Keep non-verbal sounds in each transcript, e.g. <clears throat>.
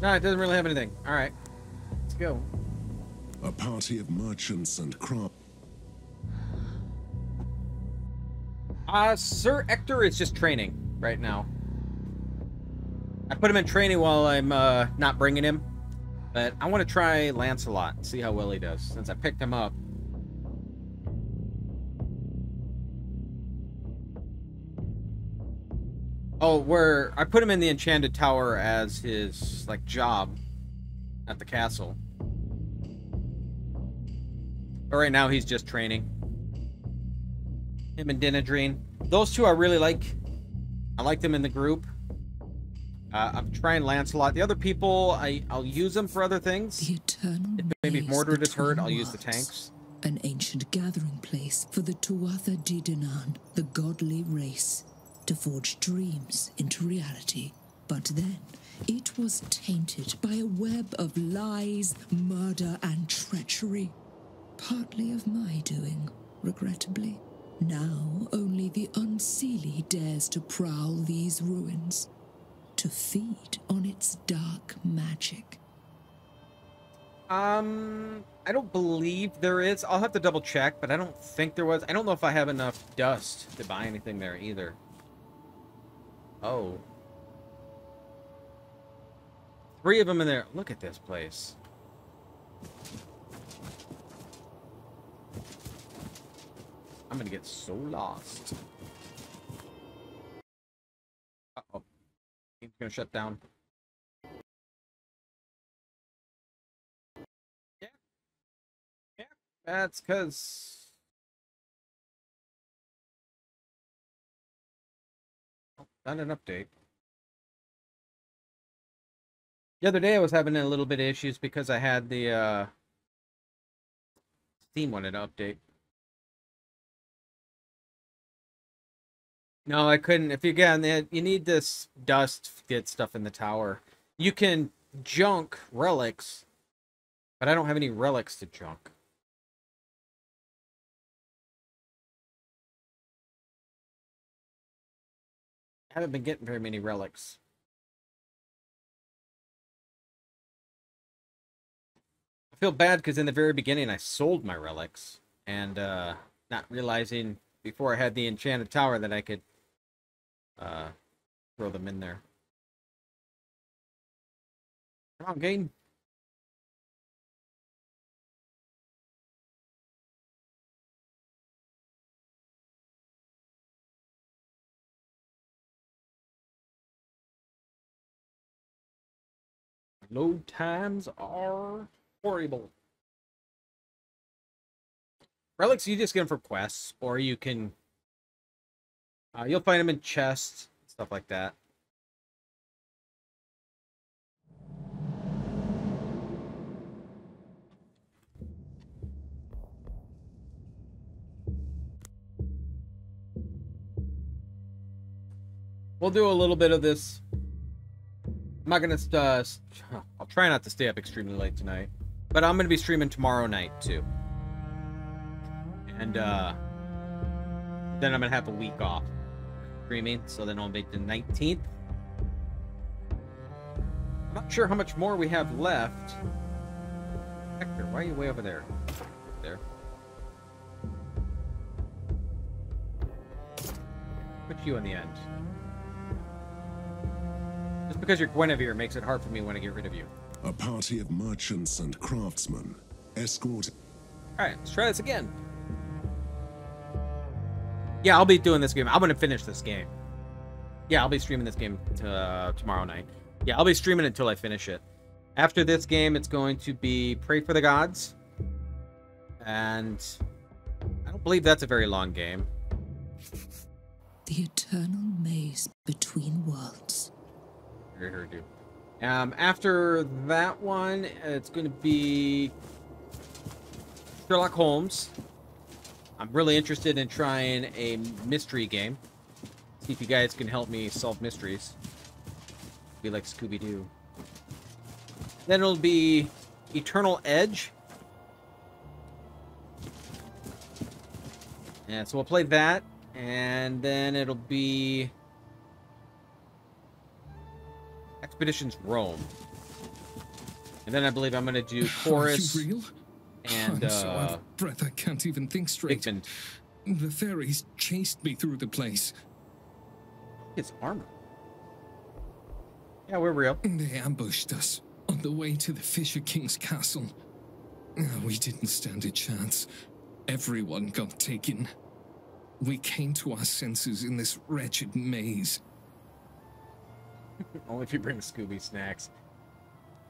No, it doesn't really have anything. All right, let's go. A party of merchants and craft. Uh, Sir Ector is just training right now. I put him in training while I'm uh, not bringing him. But I want to try Lancelot and see how well he does, since I picked him up. Oh, where I put him in the Enchanted Tower as his, like, job at the castle. But right now he's just training. Him and Dindrane. Those two I really like. I like them in the group. Uh, I'm trying Lancelot. The other people, I, I'll use them for other things. The eternal If maybe if Mordred is hurt, I'll use the tanks. An ancient gathering place for the Tuatha De Danann, the godly race, to forge dreams into reality. But then, it was tainted by a web of lies, murder, and treachery. Partly of my doing, regrettably. Now only the Unseelie dares to prowl these ruins, to feed on its dark magic. Um, I don't believe there is. I'll have to double check, but I don't think there was. I don't know if I have enough dust to buy anything there either. Oh. Three of them in there. Look at this place. I'm gonna get so lost. Uh-oh. Game's gonna shut down. Yeah. Yeah. That's because... Not an update. The other day I was having a little bit of issues because I had the, uh... Steam wanted update. No, I couldn't. If you again, they- you need this dust to get stuff in the tower. You can junk relics, but I don't have any relics to junk. I haven't been getting very many relics. I feel bad because in the very beginning I sold my relics and uh, not realizing before I had the enchanted tower that I could uh, throw them in there. Come on, game. Load times are horrible. Relics, you just get them for quests, or you can... Uh, you'll find them in chests, stuff like that. We'll do a little bit of this. I'm not gonna. Uh, I'll try not to stay up extremely late tonight, but I'm gonna be streaming tomorrow night too. And uh, then I'm gonna have a week off streaming, so then I'll make the 19th. I'm not sure how much more we have left. Hector, why are you way over there? There. Put you on the end. Just because you're Guinevere makes it hard for me when I get rid of you. A party of merchants and craftsmen escort Alright, let's try this again. Yeah, I'll be doing this game. I'm gonna finish this game. Yeah, I'll be streaming this game uh, tomorrow night. Yeah, I'll be streaming until I finish it. After this game, it's going to be Praey for the Gods. And I don't believe that's a very long game. The eternal maze between worlds. To do. Um, after that one, it's going to be Sherlock Holmes. I'm really interested in trying a mystery game. See if you guys can help me solve mysteries. Be like Scooby Doo. Then it'll be Eternal Edge. Yeah, so we'll play that, and then it'll be Expeditions Rome. And then I believe I'm gonna do <laughs> Are chorus you real? and I'm so out uh, of breath I can't even think straight. Bigman. The fairies chased me through the place. It's armor. Yeah, we're real. They ambushed us on the way to the Fisher King's castle. Ah, We didn't stand a chance. Everyone got taken. We came to our senses in this wretched maze. <laughs> Only if you bring Scooby snacks.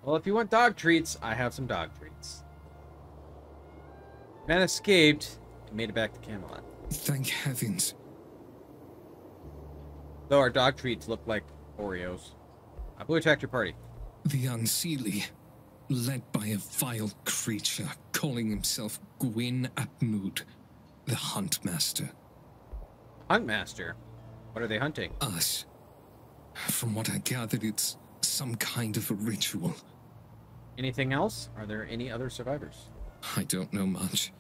Well, if you want dog treats, I have some dog treats. Man escaped and made it back to Camelot. Thank heavens. Though our dog treats look like Oreos. Uh, who attacked your party? The Unseelie, led by a vile creature calling himself Gwyn ap Nudd, the Huntmaster. Huntmaster. What are they hunting? Us. From what I gathered, it's some kind of a ritual. Anything else? Are there any other survivors? I don't know much.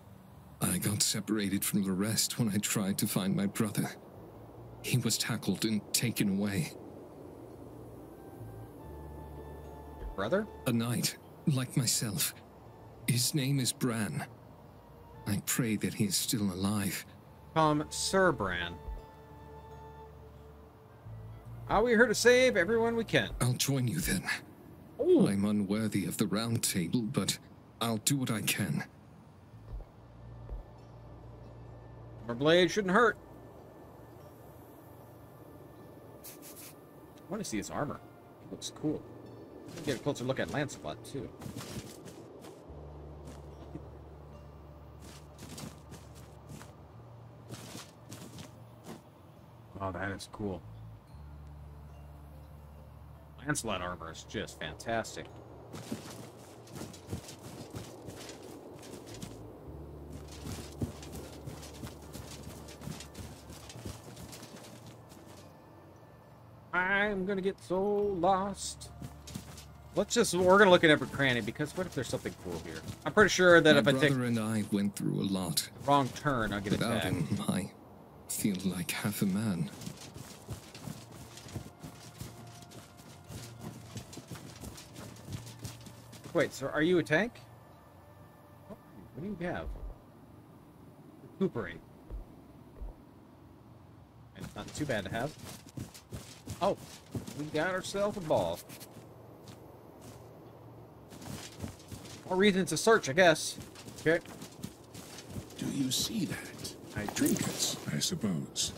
I got separated from the rest when I tried to find my brother. He was tackled and taken away. Your brother? A knight, like myself. His name is Bran. I pray that he is still alive. Him Sir Bran. Are we here to save everyone we can? I'll join you then. Ooh. I'm unworthy of the round table, but I'll do what I can. Our blade shouldn't hurt. I want to see his armor. It looks cool. Get a closer look at Lancelot, too. Oh, that is cool. Lancelot armor is just fantastic. I'm gonna get so lost. Let's just, we're gonna look at every cranny because what if there's something cool here? I'm pretty sure that my if I take brother and I went through a lot. wrong turn, I'll get Without attacked. him, I feel like half a man. Wait, so are you a tank? Oh, what do you have? Recuperate. And it's not too bad to have. Oh, we got ourselves a ball. More reason to search, I guess. Okay. Do you see that? I do. Trinkets, I suppose.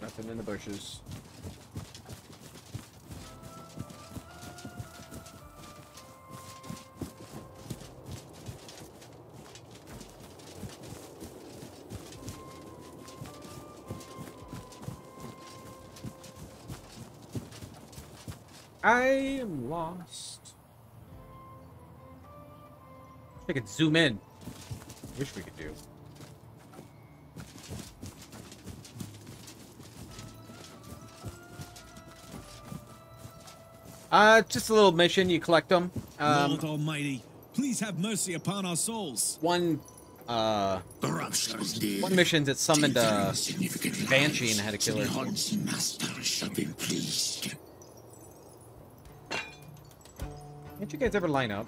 Nothing in the bushes. I am lost. I could zoom in. Wish we could do. Uh, just a little mission. You collect them. Um, Lord Almighty, please have mercy upon our souls. one, uh, one mission's it summoned a significant banshee and had to kill her. God's master shall be pleased. Can't you guys ever line up?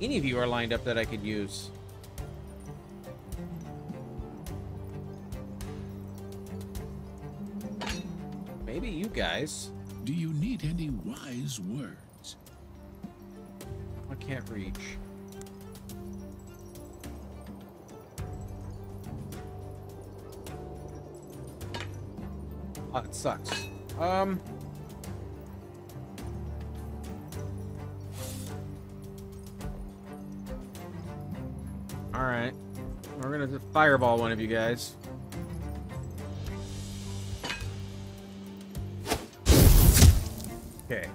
Any of you are lined up that I could use. Maybe you guys. Do you need any wise words? I can't reach. Oh, it sucks. Um. All right, we're gonna fireball one of you guys. Okay.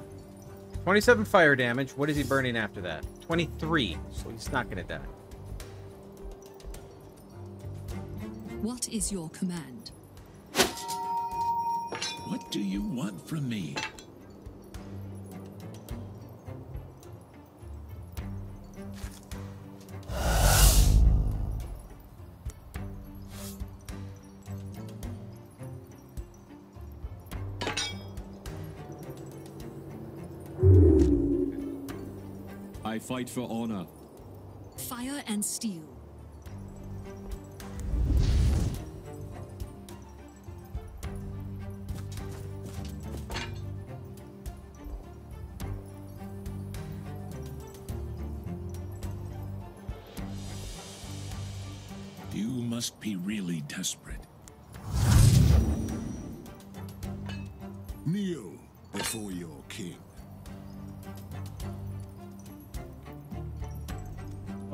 27 fire damage. What is he burning after that? 23. So he's not gonna die. What is your command? do you want from me? I fight for honor. Fire and steel.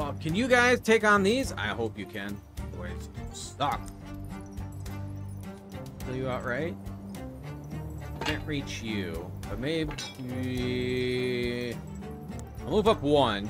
Well, can you guys take on these? I hope you can. You suck. Kill you outright. Can't reach you, but maybe I'll move up one.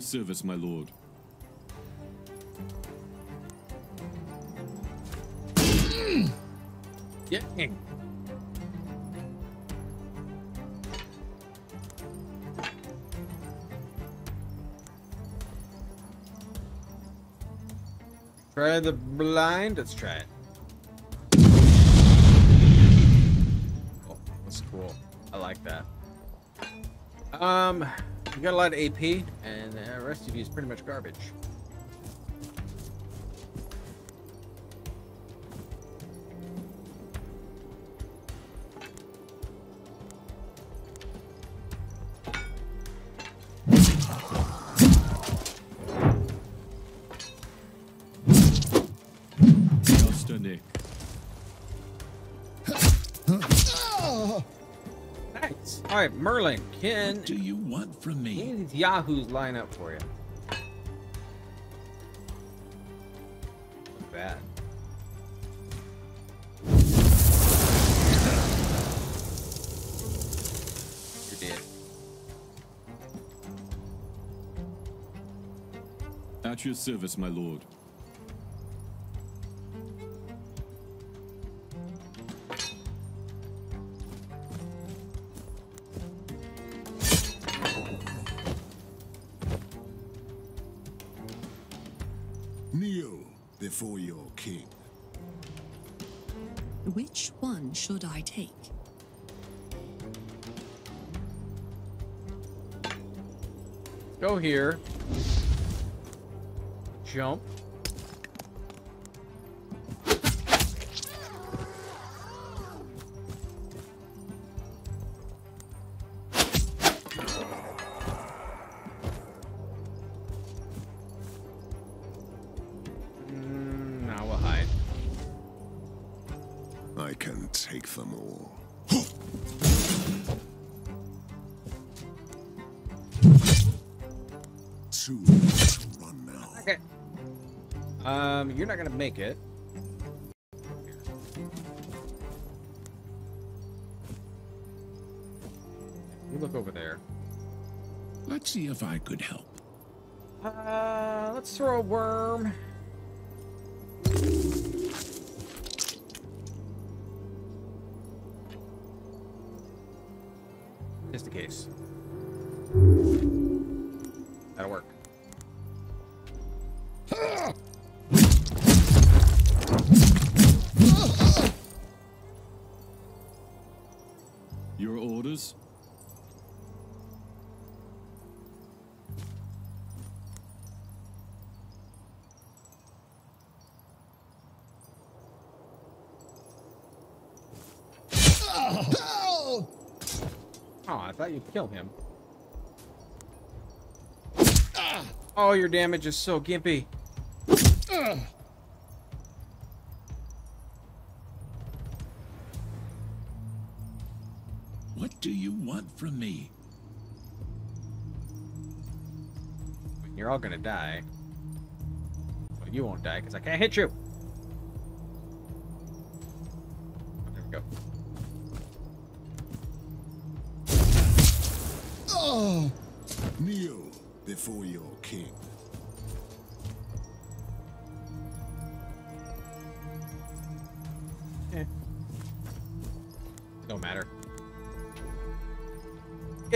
Your service, my lord. Yeah. <clears throat> Try the blind. Let's try it. Oh, that's cool. I like that. Um, you got a lot of AP, and the rest of you is pretty much garbage. Merlin, can What do you want from me? any of these yahoos line up for you? Not bad. You're dead. At your service, my lord. Here. Jump. Mm, now we'll hide. I can take them all. To run now. Okay. Um, you're not gonna make it. You look over there. Let's see if I could help. Uh, let's throw a worm. Your orders? Oh, I thought you'd kill him. Oh, your damage is so gimpy. What do you want from me? You're all gonna die. Well, you won't die because I can't hit you. Oh, there we go. Oh! Kneel before your king.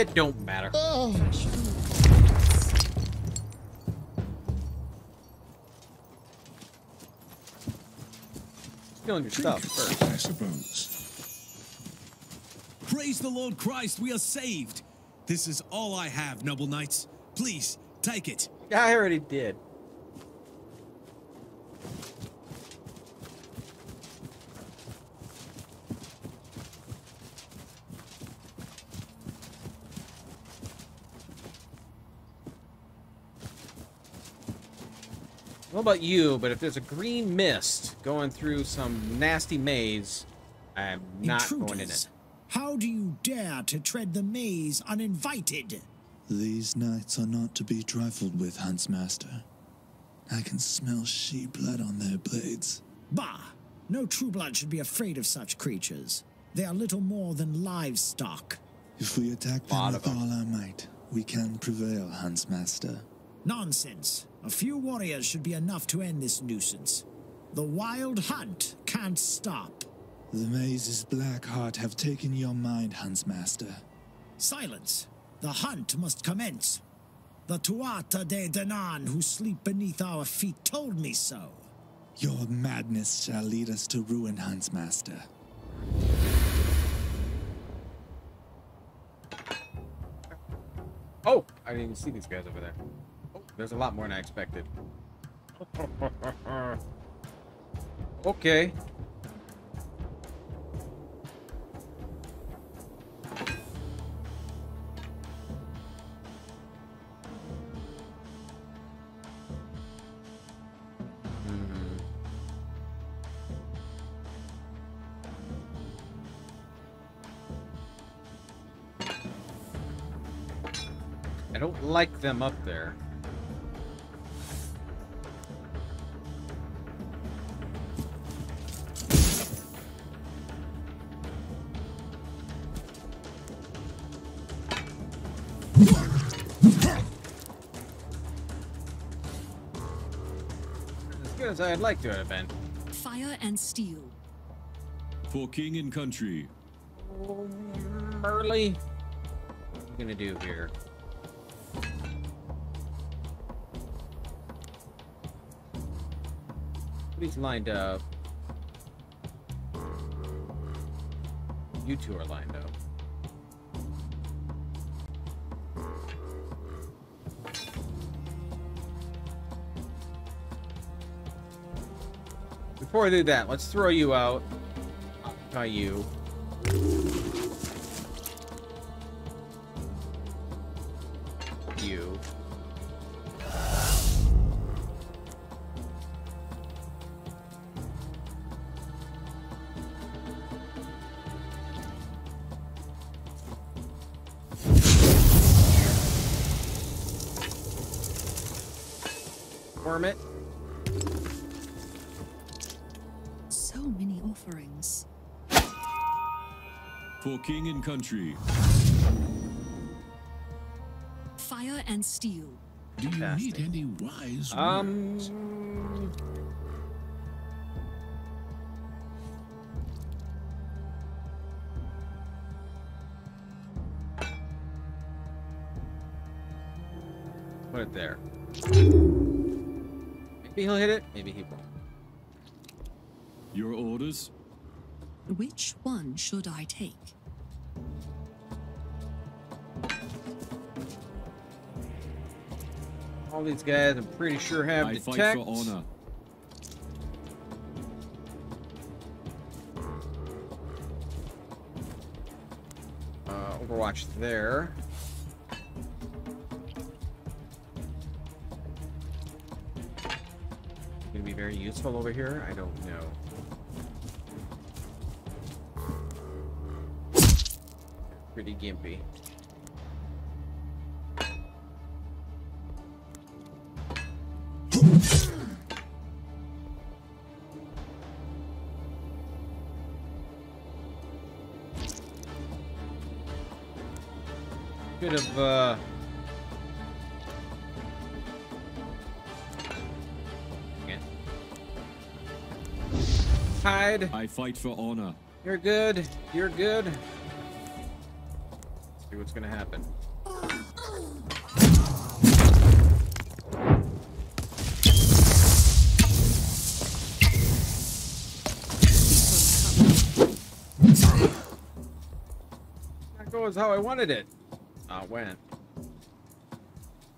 It don't matter. Stealing your stuff first. I suppose. Praise the Lord Christ, we are saved. This is all I have, noble knights. Please, take it. I already did. Know about you, but if there's a green mist going through some nasty maze, I'm not going in Intruders, it. how do you dare to tread the maze uninvited? These knights are not to be trifled with, Huntsmaster. I can smell sheep blood on their blades. Bah! No true blood should be afraid of such creatures. They are little more than livestock. If we attack them Lot with all our might, we can prevail, Huntsmaster. Nonsense. A few warriors should be enough to end this nuisance. The wild hunt can't stop. The maze's black heart have taken your mind, Huntsmaster. Silence. The hunt must commence. The Tuatha De Danann who sleep beneath our feet told me so. Your madness shall lead us to ruin, Huntsmaster. Oh, I didn't even see these guys over there. There's a lot more than I expected. <laughs> okay. Hmm. I don't like them up there. As I'd like to have been. Fire and steel. For king and country. Merly. What are we gonna do here? He's lined up. You two are lined up. Before I do that, let's throw you out. Occupy you. You. Wormit. So For king and country. Fire and steel. Do you Fantastic. need any wise words? Um. Put it there. Maybe he'll hit it. Maybe he won't. Your orders? Which one should I take? All these guys, I'm pretty sure have I detect. fight for honor. Uh, Overwatch there. Gonna be very useful over here. I don't know. pretty gimpy. Could have, uh... Okay. Hide. I fight for honor. You're good. You're good. Let's see what's gonna happen. That goes how I wanted it. Ah, it went.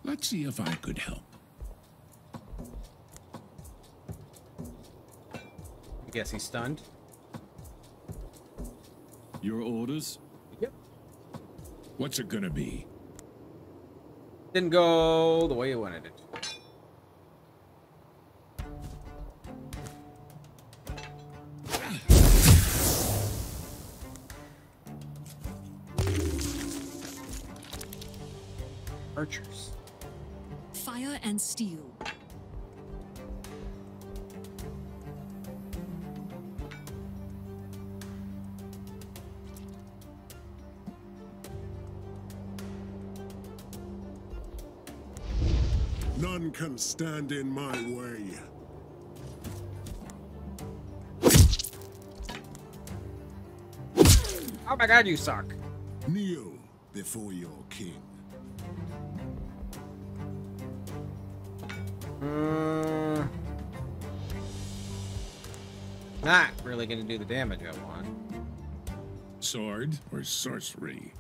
Let's see if I could help. I guess he's stunned. Your orders? Yep. What's it gonna be? Didn't go the way you wanted it. Archers. Fire and steel. None can stand in my way. Oh my god, you suck. Kneel before your king. Uh, not really gonna do the damage I want. Sword or sorcery?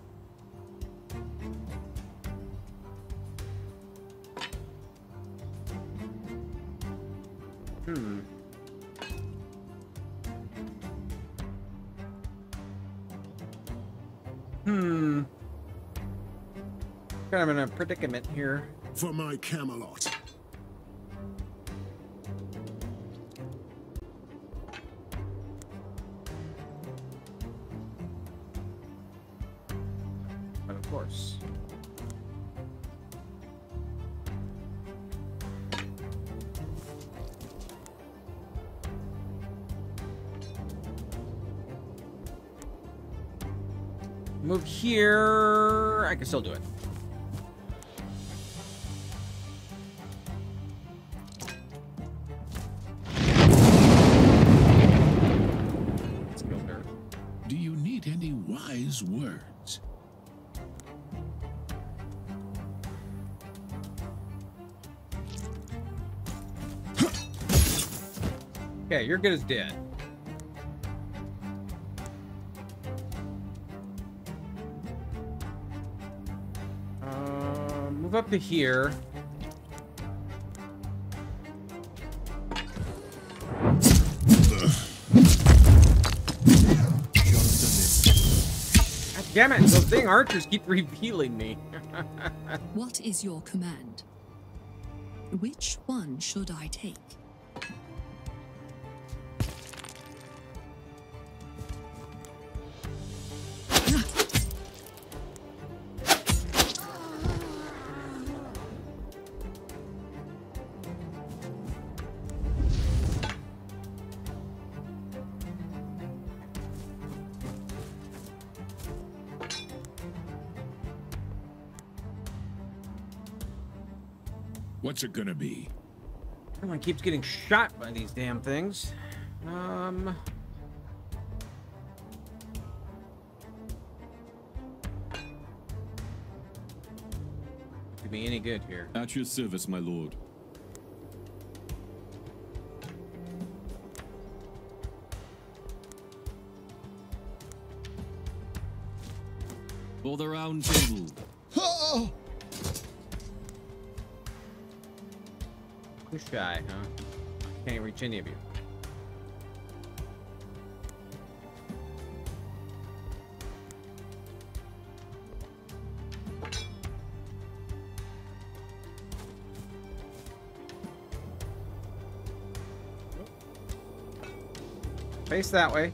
Predicament here. For my Camelot. But of course. Move here. I can still do it. You're good as dead. Uh, move up to here. Damn it! Those dang archers keep revealing me. <laughs> What is your command? Which one should I take? What's it gonna be? Everyone keeps getting shot by these damn things. Um. Could be any good here. At your service, my lord. For the round table. Too shy, huh? Can't reach any of you. Face that way.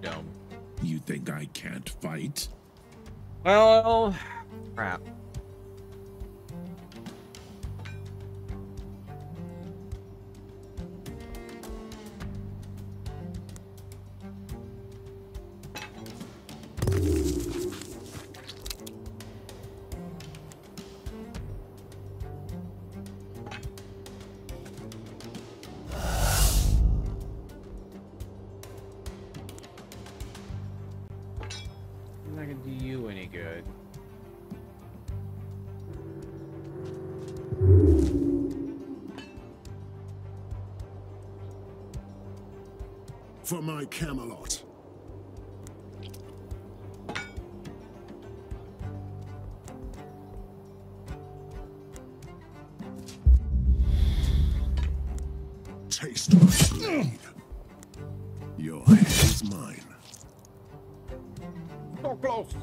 Dome. You think I can't fight? Well, crap. Taste my blade. Your head is mine. So close.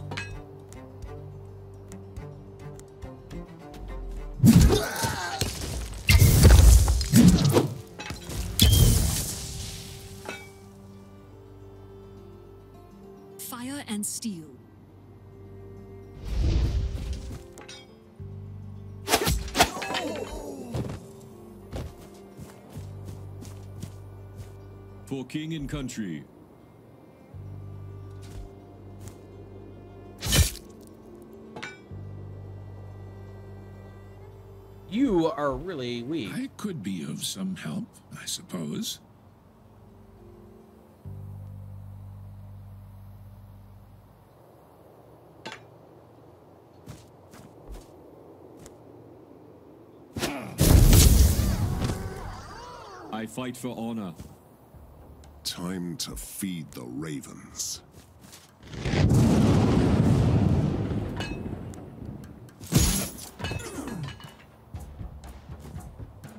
King and country. You are really weak. I could be of some help, I suppose. I fight for honor. Time to feed the ravens.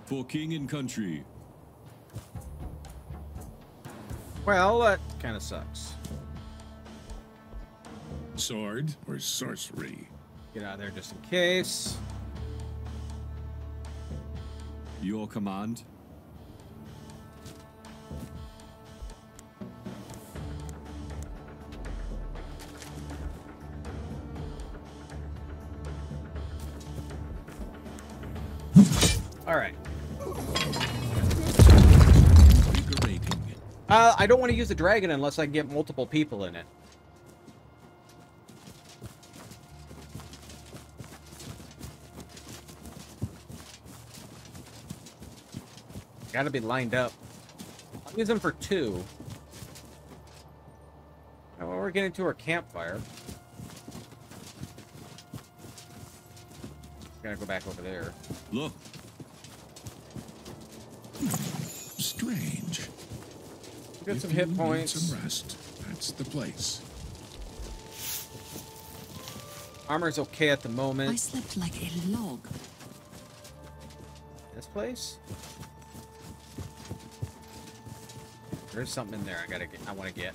For king and country. Well, that kind of sucks. Sword or sorcery? Get out of there just in case. Your command. All right. Uh, I don't want to use the dragon unless I can get multiple people in it. Gotta be lined up. I'll use them for two. Oh, well, we're getting to our campfire. Gotta go back over there. Look, Get If some hit points. Some rest. That's the place. Armor's okay at the moment. I slept like a log. This place? There's something in there I gotta get. I want to get.